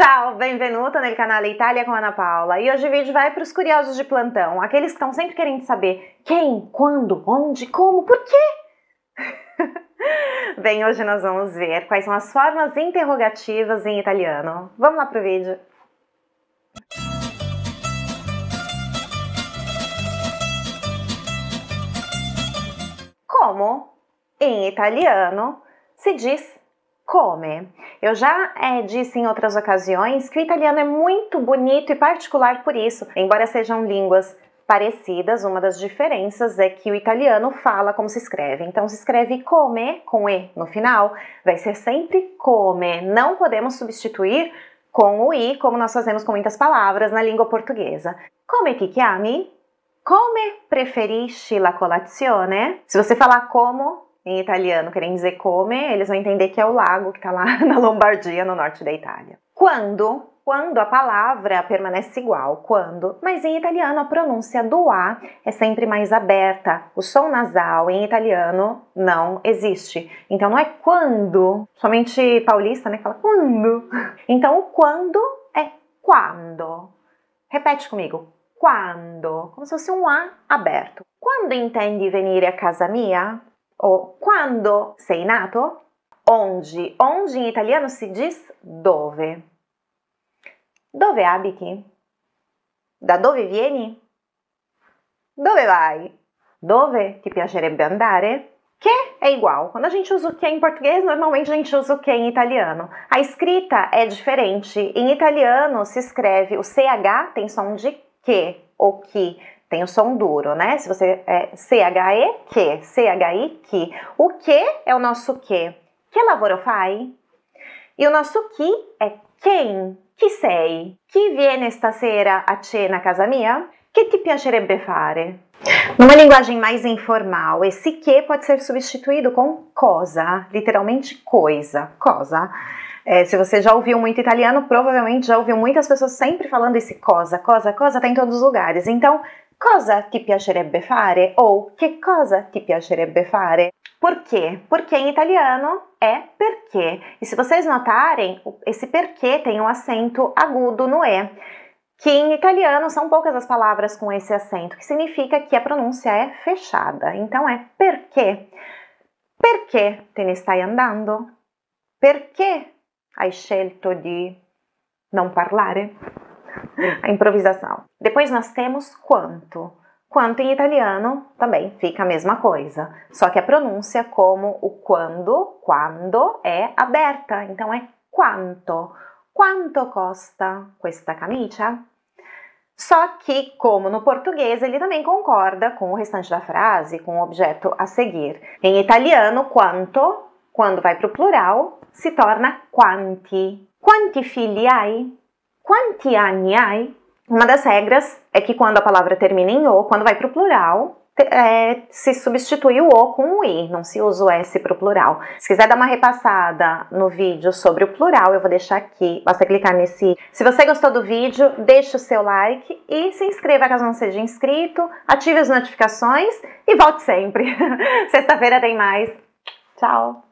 Ciao, benvenuto nel canale Itália com Ana Paula. E hoje o vídeo vai para os curiosos de plantão, aqueles que estão sempre querendo saber quem, quando, onde, como, por quê? Bem, hoje nós vamos ver quais são as formas interrogativas em italiano. Vamos lá pro vídeo. Como, em italiano, se diz come. Eu já é, disse em outras ocasiões que o italiano é muito bonito e particular por isso, embora sejam línguas parecidas, uma das diferenças é que o italiano fala como se escreve. Então, se escreve come, com E no final, vai ser sempre come. Não podemos substituir com o I, como nós fazemos com muitas palavras na língua portuguesa. Come ti chiami? Come preferisci la colazione? Se você falar como, em italiano querem dizer come, eles vão entender que é o lago que está lá na Lombardia, no norte da Itália. Quando, quando a palavra permanece igual, quando, mas em italiano a pronúncia do A é sempre mais aberta. O som nasal em italiano não existe. Então não é quando, somente paulista, né, fala quando. Então o quando é quando. Repete comigo. Quando, como se fosse um A aberto. Quando intendi venire a casa mia? O quando sei nato, onde, onde em italiano si diz dove. Dove abiti? Da dove vieni? Dove vai? Dove ti piacerebbe andare? Que é igual. Quando a gente usa o que em português, normalmente a gente usa o que em italiano. A escrita é diferente. Em italiano se escreve o CH tem som de que ou que tem o som duro, né? Se você é CHE, que, CHI, que. O que é o nosso que? Que lavoro fai? E o nosso que é quem? Chi sei? Chi viene stasera a cena a casa mia? Que ti piacerebbe fare? Numa linguagem mais informal, esse que pode ser substituído com cosa, literalmente coisa, cosa. É, se você já ouviu muito italiano, provavelmente já ouviu muitas pessoas sempre falando esse cosa, cosa, cosa, tá em todos os lugares. Então, Cosa ti piacerebbe fare? Ou che cosa ti piacerebbe fare? Por quê? Porque em italiano é perché. E se vocês notarem, esse perché tem um acento agudo no E, que em italiano são poucas as palavras com esse acento, que significa que a pronúncia é fechada. Então é perché. Perché te ne stai andando? Perché hai scelto di non parlare? a improvisação. Depois nós temos quanto. Quanto em italiano também fica a mesma coisa, só que a pronúncia como o quando, quando é aberta, então é quanto. Quanto costa questa camicia? Só que, como no português, ele também concorda com o restante da frase, com o objeto a seguir. Em italiano, quanto, quando vai para o plural, se torna quanti. Quanti figli hai? Quanti anni hai? Uma das regras é que quando a palavra termina em O, quando vai para o plural, é, se substitui o O com o I, não se usa o S para o plural. Se quiser dar uma repassada no vídeo sobre o plural, eu vou deixar aqui, basta clicar nesse. Se você gostou do vídeo, deixe o seu like e se inscreva caso não seja inscrito, ative as notificações e volte sempre. Sexta-feira tem mais. Tchau!